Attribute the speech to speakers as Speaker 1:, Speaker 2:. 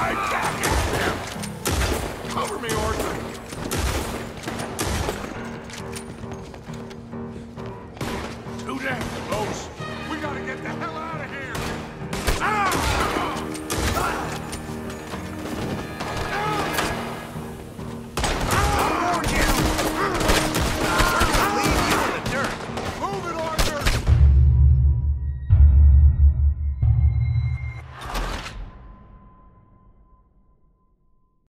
Speaker 1: My Cover me, Orson! Too damn close!